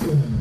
Boom.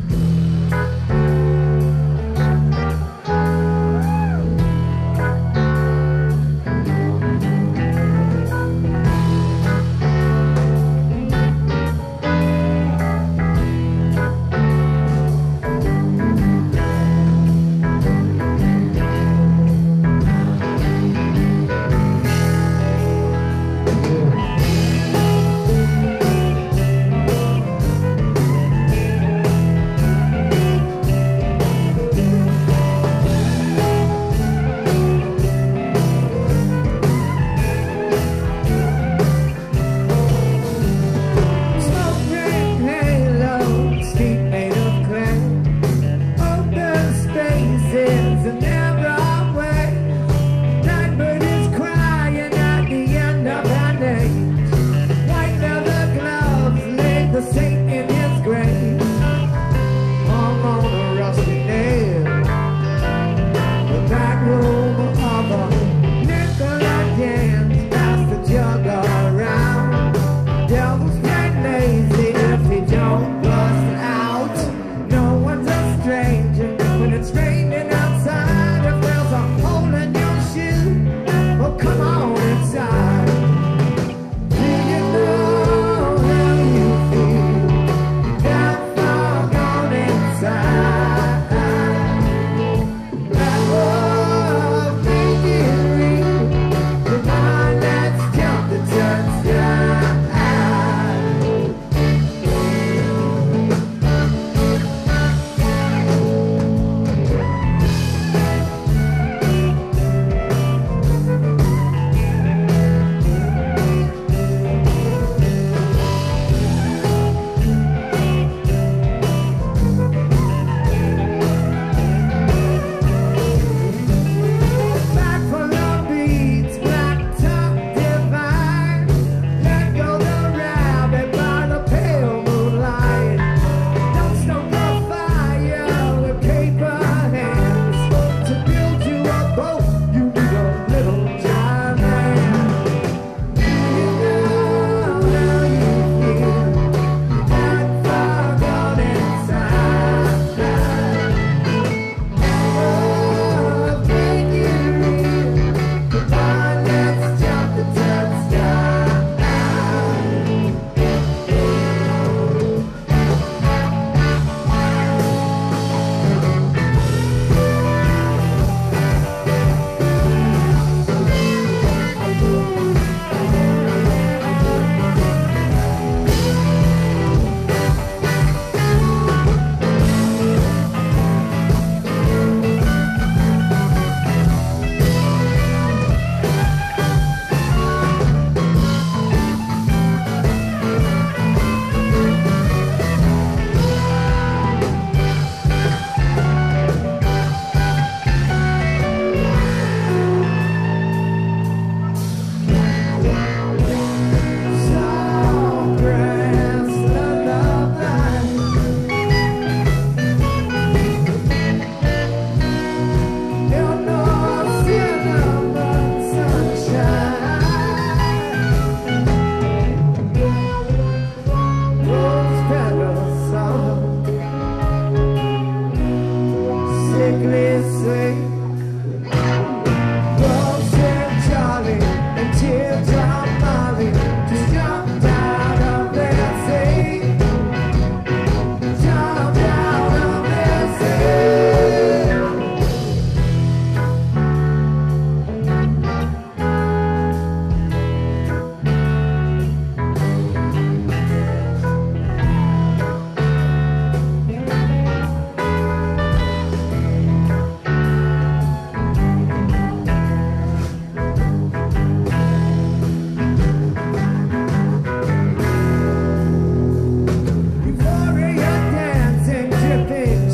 when it's raining. Hey.